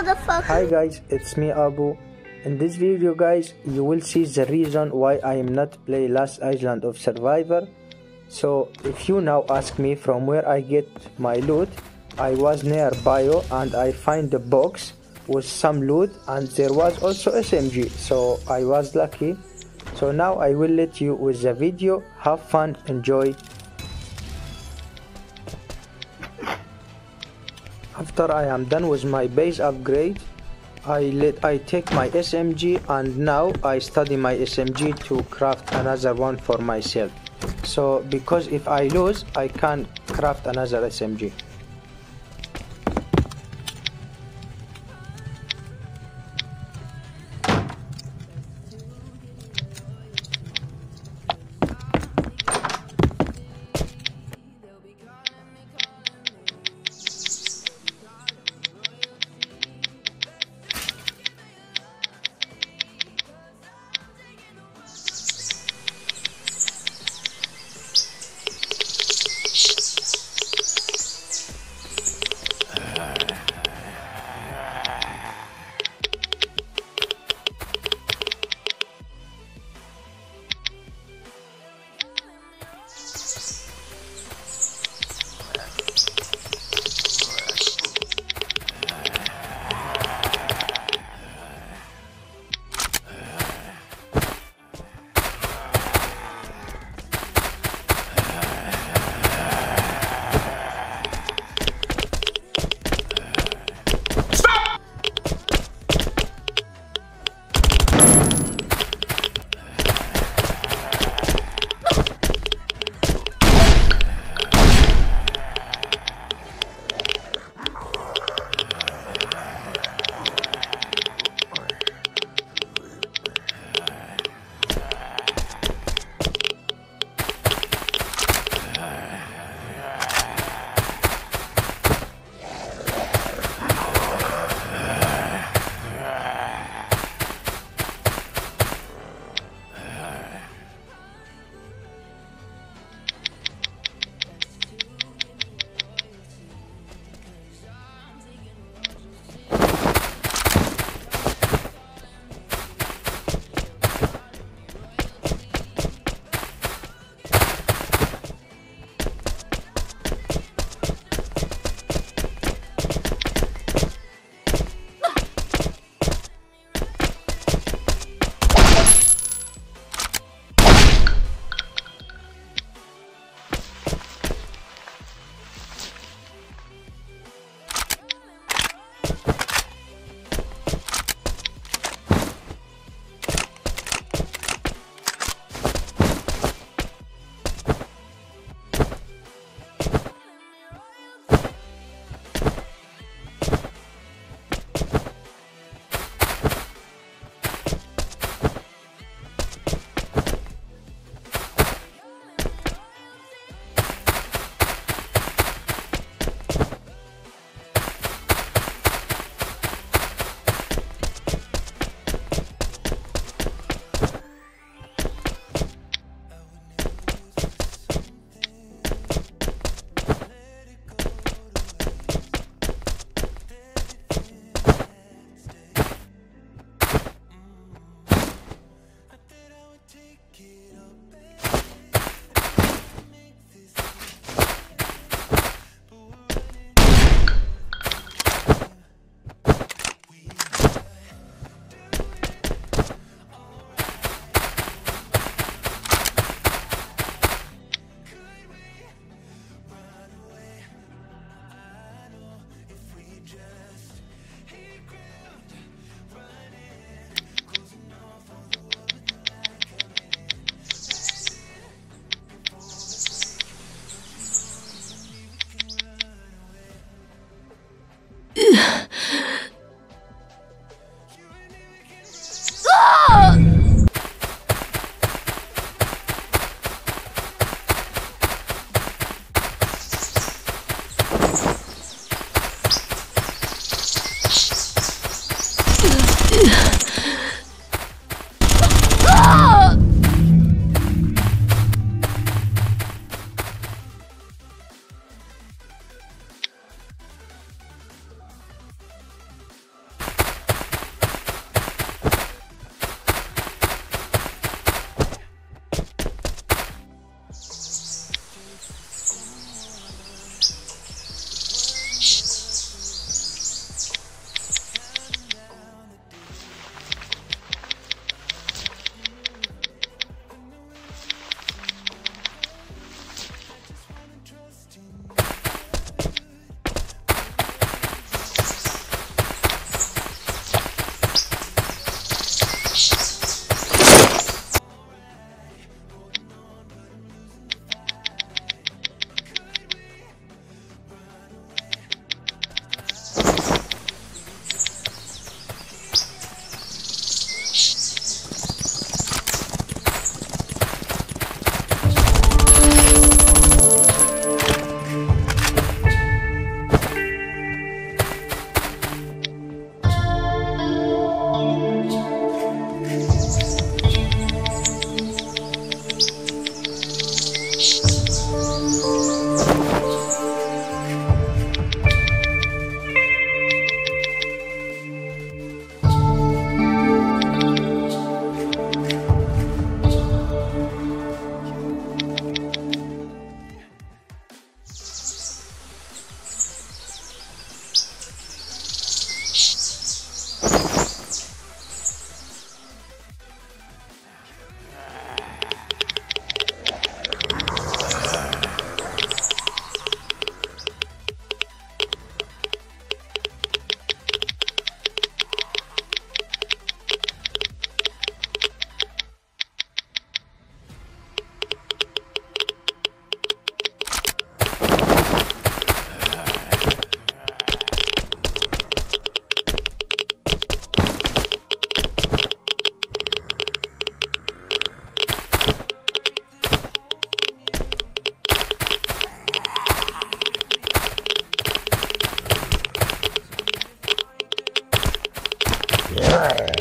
motherfucker. Hi guys, it's me Abu. In this video guys, you will see the reason why I am not play Last Island of Survivor. So if you now ask me from where I get my loot, I was near Bio and I find the box with some loot and there was also SMG, so I was lucky. So now I will let you with the video, have fun, enjoy. After I am done with my base upgrade, I let I take my SMG and now I study my SMG to craft another one for myself. So because if I lose, I can craft another SMG. Ugh. Oh